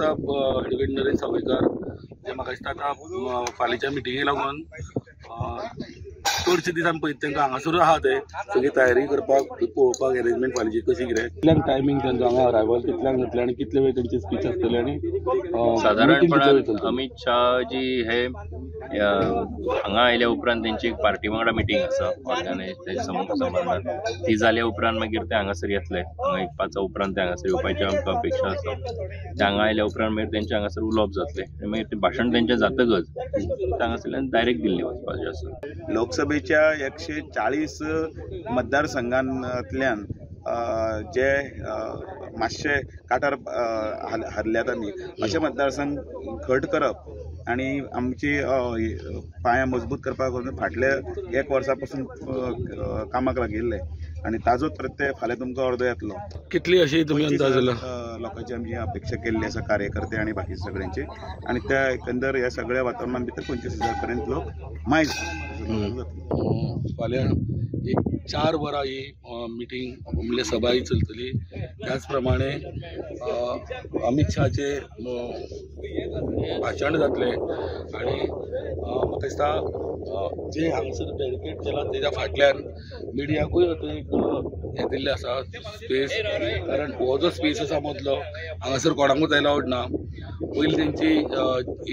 आसा एडवोकेट नरेश सावयकार जे म्हाका दिसता आतां फाल्यांच्या मिटिंगे लागून चडशे दीस आमी पळयत तांकां हांगासरूच आहा ते सगळी तयारी करपाक पळोवपाक अरेंजमेंट फाल्यांची कशी कितें कितल्यांक टायमींग तेंचो हांगा अरायवल कितल्यांक जातलें आनी कितले वेळ तेंची स्पीच आसतली आनी? अमित शाह जी हे हांगा आयल्या उपरांत तेंची एक पार्टी वांगडा मिटींग आसा ऑर्गनायज संबंदान ती जाल्या उपरांत मागीर ते हांगासर येतले. हांगा एक पांचा उपरांत ते हांगासर येवपाची आमकां अपेक्षा आसा. ते हांगा आयल्या उपरांत मागीर तेंचे हांगासर उलोवप जातले. आनी मागीर तें भाशण तेंचें जातकच. ते हांगासरल्यान डायरेक्ट दिल्ली वचपाचें आसा. लोकसभेच्या एकशे चाळीस मतदारसंघांतल्यान जे मातशे काटार हरल्यात आमी अशे मतदारसंघ घट करप आनी आमची पांयां मजबूत करपाक लागून फाटल्या एक वर्सा पासून कामाक लागिल्ले आनी ताजोच प्रत्यय फाल्यां तुमकां अर्दो येतलो कितली अशी तुमी अंदाज लोकांची आमची अपेक्षा केल्ली आसा कार्यकर्ते आणि बाकी सगळ्यांची. आणि त्या एकंदर ह्या सगळ्या वातावरणात भितर पंचवीस हजार पर्यंत लोक मायज जातले. फाल्यां एक चार वरां ही मिटींग म्हणजे सभा ही चलतली. त्याच प्रमाणे अमित शहाचे अ, भाशण जातलें. आनी अ, दिसता जे हांगासर बॅरिकेड केला त्याच्या फाटल्यान मिडियाकूय थंय एक हे हें दिल्लें आसा स्पेस कारण हो जो स्पेस आसा मदलो हांगासर कोणाकूच अलावड ना पयलीं तेंची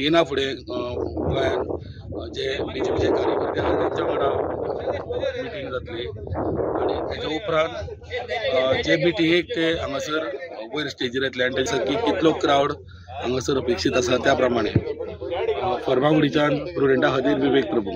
येना फुडें गोंयान जे बी जे पीचे कार्यकर्ते आसा तेंच्या वांगडा मिटींग जातली. आनी तेच्या उपरांत जे मिटींगेक ते हांगासर वयर स्टेजीर येतले. आनी तेच्या कितलो क्रावड हांगासर अपेक्षीत आसा त्या प्रमाणे फर्मागुडीच्या फर्मागुडीच्यान प्रुडेंटा खातीर विवेक प्रभू.